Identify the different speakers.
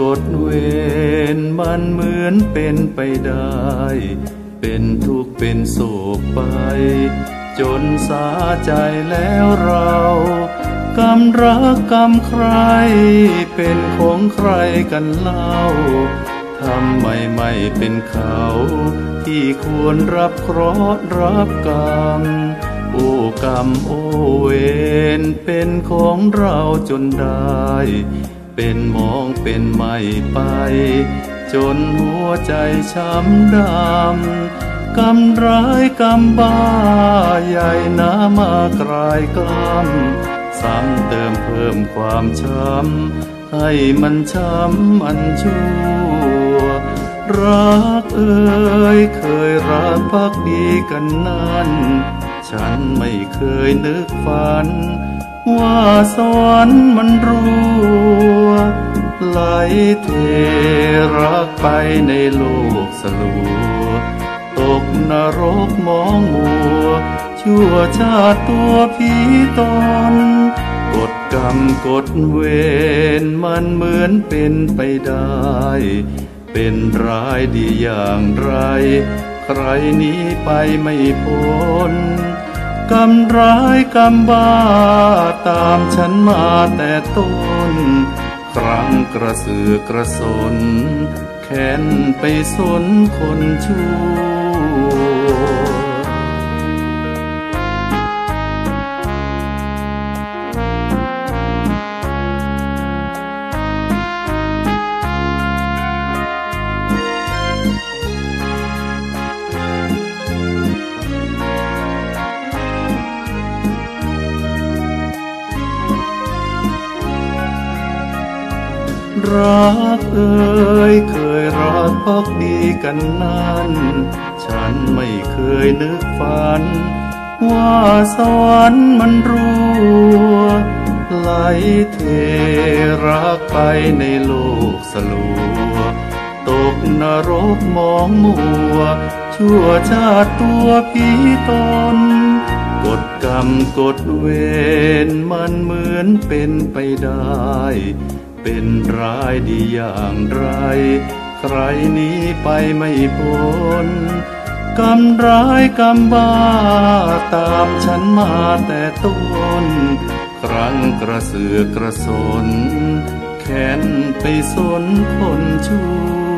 Speaker 1: กฎเวรมันเหมือนเป็นไปได้ เป็นทุกข์เป็นโศกไป จนสาใจแล้วเรากรรมรักกรรมใคร เป็นของใครกันเล่าทำไมไม่เป็นเขา ที่ควรรับเคราะห์รับกรรมโอ้กรรมโอเวนเป็นของเราจนได้ เป็นมองเป็นไม่ไป จนหัวใจช้ำดำกรรมร้ายกรรมบ้าใหญ่นามากลายกล้ำซ้ำเติมเพิ่มความช้ำให้มันช้ำมันชั่ว รักเอ่ยเคยรักพักดีกันนั้น ฉันไม่เคยนึกฝัน ว่าสวรรค์มันรัวไหลเทรักไปในโลกสลัวตกนรกมองมัว ชั่วชาติตัวผีตนกฎกรรมกฎเวรมันเหมือนเป็นไปได้ เป็นร้ายดีอย่างไร ใครหนี้ไปไม่พ้น กรรมร้ายกรรมบ้า ตามฉันมาแต่ต้น ครั้งกระสือกระสน แค้นไปสนคนชั่ว รักเอ่ยเคยรักพักดีกันนั้น ฉันไม่เคยนึกฝัน ว่าสวรรค์มันรัวไหลเทรักไปในโลกสลัวตกนรกมองมัว ชั่วชาติตัวผีตนกฎกรรมกฎเวรมันเหมือนเป็นไปได้ เป็นร้ายดีอย่างไร ใครหนี้ไปไม่พ้นกรรมร้ายกรรมบ้า ตามฉันมาแต่ต้น ครั้งกระเสือกระสน แขนไปสนคนชั่ว